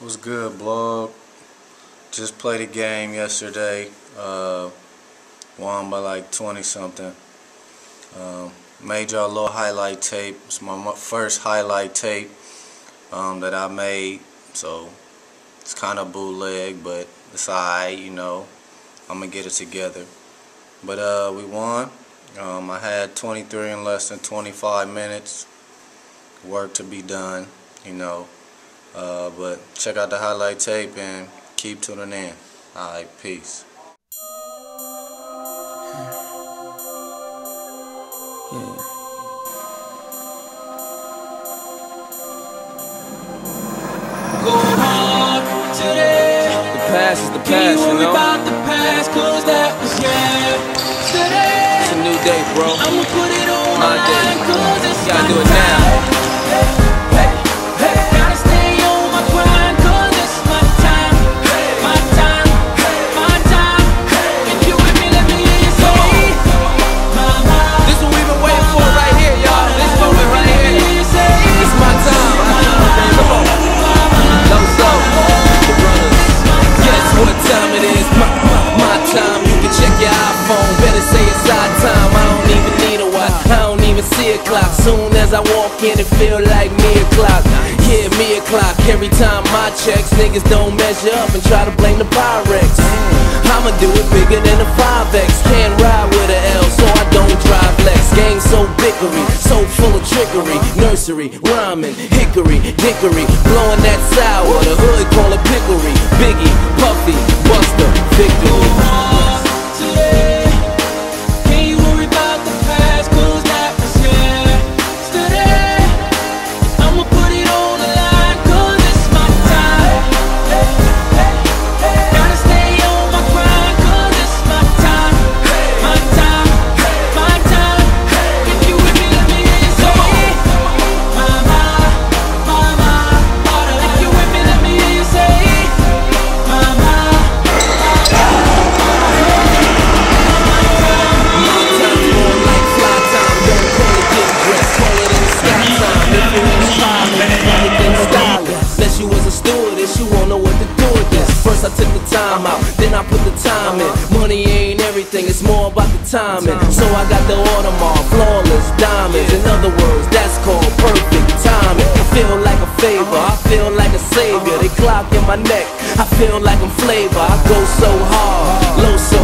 was good, blog? Just played a game yesterday. Uh, won by like 20 something. Um, made y'all a little highlight tape. It's my first highlight tape um, that I made. So it's kind of bootleg, but it's alright, you know. I'm going to get it together. But uh, we won. Um, I had 23 in less than 25 minutes. Work to be done, you know. Uh, but check out the highlight tape and keep tuning in. Alright, peace. Yeah. Go hard today. The past is the Can't past, you know? about the past, cause that was yesterday. It's a new day, bro. I'ma put it on My day. cause it's You gotta do it now. Soon as I walk in, it feel like me o'clock. Yeah, me o'clock. Every time my checks, niggas don't measure up and try to blame the Pyrex. I'ma do it bigger than a 5X. Can't ride with a L, so I don't drive Lex. Gang so bickery, so full of trickery. Nursery, rhyming, hickory, dickory. Blowing that sour, the hood call it pickery. Biggie, I took the time out, then I put the time in. Money ain't everything, it's more about the timing. So I got the Audemars, flawless diamonds. In other words, that's called perfect timing. I feel like a favor, I feel like a savior. They clock in my neck, I feel like I'm flavor. I go so hard, low so